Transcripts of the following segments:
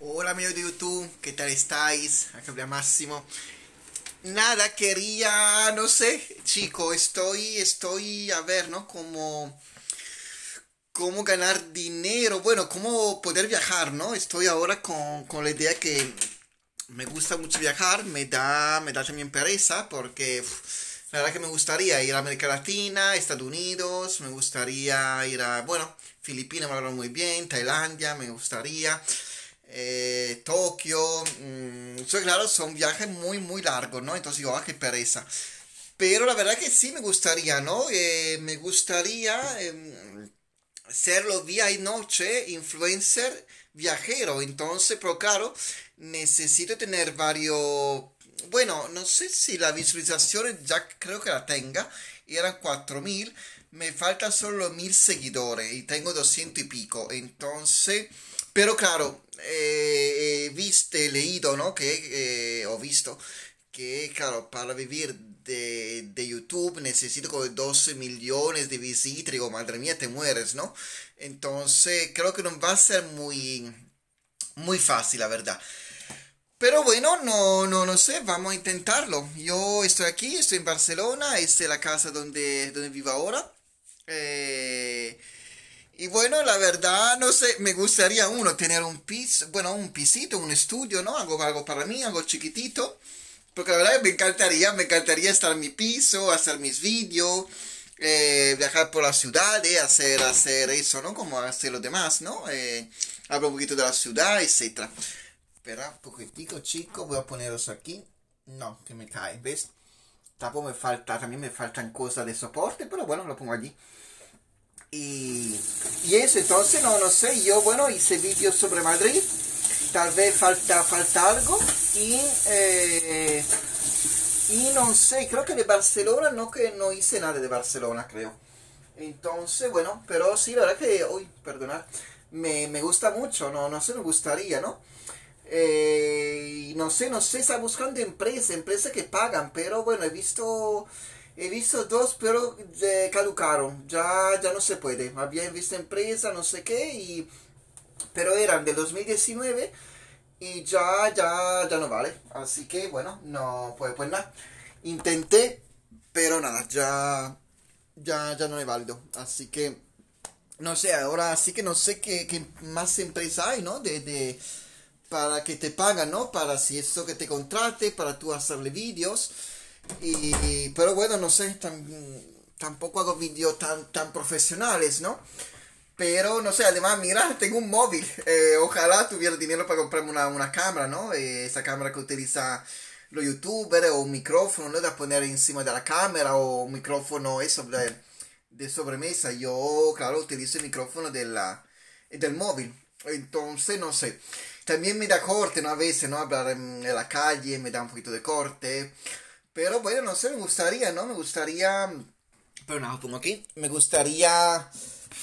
Hola amigos de YouTube, ¿qué tal estáis? Acá habla Máximo. Nada, quería, no sé, chico, estoy, estoy, a ver, ¿no? Como, cómo ganar dinero, bueno, cómo poder viajar, ¿no? Estoy ahora con, con la idea que me gusta mucho viajar, me da, me da también pereza, porque la verdad que me gustaría ir a América Latina, Estados Unidos, me gustaría ir a, bueno, Filipinas me hablan muy bien, Tailandia, me gustaría eh, Tokio. mm, eso, claro, son viajes muy, muy largos, ¿no? Entonces digo, ah, qué pereza. Pero la verdad que sí me gustaría, ¿no? Eh, me gustaría em, serlo día y noche, influencer viajero. Entonces, pero claro, necesito tener varios... Bueno, no sé si la visualización ya creo que la tenga. Eran 4000. Me faltan solo 1000 seguidores y tengo 200 y pico. Entonces... Pero claro, eh, he visto, he leído, ¿no? Que eh, ho visto que, claro, para vivir de, de YouTube necesito como 12 millones de visitas. Digo, madre mía, te mueres, ¿no? Entonces, creo que no va a ser muy, muy fácil, la verdad. Pero bueno, no, no, no sé, vamos a intentarlo. Yo estoy aquí, estoy en Barcelona, esta es la casa donde, donde vivo ahora. Eh, y bueno, la verdad, no sé, me gustaría uno tener un piso, bueno, un pisito, un estudio, ¿no? Algo, algo para mí, algo chiquitito. Porque la verdad me encantaría, me encantaría estar en mi piso, hacer mis vídeos, eh, viajar por la ciudad, eh, hacer, hacer eso, ¿no? Como hacer los demás, ¿no? Eh, hablar un poquito de la ciudad, etcétera. Espera un poquitico, chico, voy a poneros aquí. No, que me cae, ¿ves? Tampoco me falta, también me faltan cosas de soporte, pero bueno, lo pongo allí. Y, y eso, entonces, no, no sé, yo, bueno, hice vídeos sobre Madrid, tal vez falta, falta algo, y, eh, y no sé, creo que de Barcelona, no que no hice nada de Barcelona, creo. Entonces, bueno, pero sí, la verdad que, uy, perdonad, me, me gusta mucho, no, no sé, me gustaría, ¿no? Eh, no sé, no sé, está buscando empresas, empresas que pagan, pero bueno, he visto... He visto dos, pero eh, caducaron. Ya, ya no se puede. Había visto empresa, no sé qué, y, pero eran de 2019 y ya, ya, ya no vale. Así que bueno, no, pues, pues nada. Intenté, pero nada, ya, ya, ya no es válido. Así que, no sé, ahora sí que no sé qué, qué más empresa hay, ¿no? De, de, para que te pagan, ¿no? Para si eso que te contrate, para tú hacerle vídeos. Y, pero bueno, no sé, tan, tampoco hago vídeos tan, tan profesionales, ¿no? Pero no sé, además, mira, tengo un móvil. Eh, ojalá tuviera dinero para comprarme una, una cámara, ¿no? Eh, esa cámara que utiliza los youtubers o un micrófono, ¿no? De poner encima de la cámara o un micrófono, eso, de, de sobremesa. Yo, claro, utilizo el micrófono de la, del móvil. Entonces, no sé. También me da corte, ¿no? A veces, ¿no? Hablar en, la calle me da un poquito de corte. Pero bueno, no sé, me gustaría, ¿no? Me gustaría... Pero no, pongo aquí. Me gustaría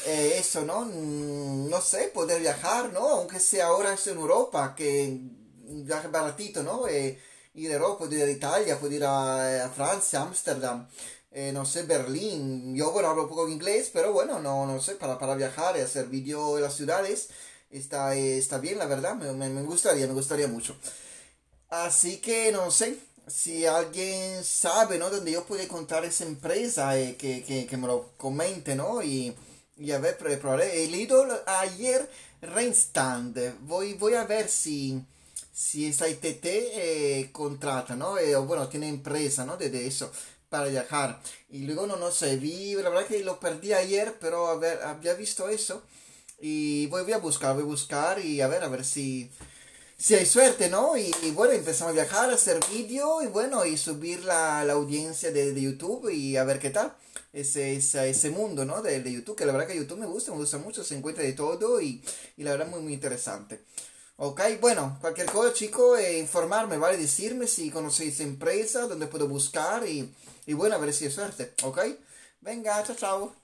eh, eso, ¿no? Mm, No sé, poder viajar, ¿no? Aunque sea ahora estoy en Europa, que viaje baratito, ¿no? Eh, ir a Europa, puedo ir a Italia, puedo ir a, a Francia, Ámsterdam, eh, no sé, Berlín. Yo, bueno, hablo poco inglés, pero bueno, no, no sé, para, para viajar y hacer vídeo en las ciudades, está, eh, está bien, la verdad, me, me, me gustaría, me gustaría mucho. Así que, no sé, si alguien sabe, ¿no? Donde yo puedo encontrar esa empresa, eh, que, que, que me lo comente, ¿no? Y, y a ver, probaré. He leído ayer Randstad. Voy, voy a ver si, si esa ITT eh, contrata, ¿no? Eh, o bueno, tiene empresa, ¿no? De, de para viajar. Y luego, no, no sé, vi, la verdad que lo perdí ayer, pero a ver, había visto eso. Y voy, voy a buscar, voy a buscar y a ver, a ver si, si hay suerte, ¿no? Y, bueno, empezamos a viajar, a hacer vídeo y bueno, y subir la, la audiencia de, de YouTube y a ver qué tal. Ese, ese, ese mundo, ¿no? De, de YouTube, que la verdad que YouTube me gusta, me gusta mucho, se encuentra de todo y, y la verdad muy, muy interesante. Ok, bueno, cualquier cosa, chicos, eh, informarme, ¿vale? Decirme si conocéis empresas, donde puedo buscar y, y bueno, a ver si hay suerte, ¿ok? Venga, chao, chao.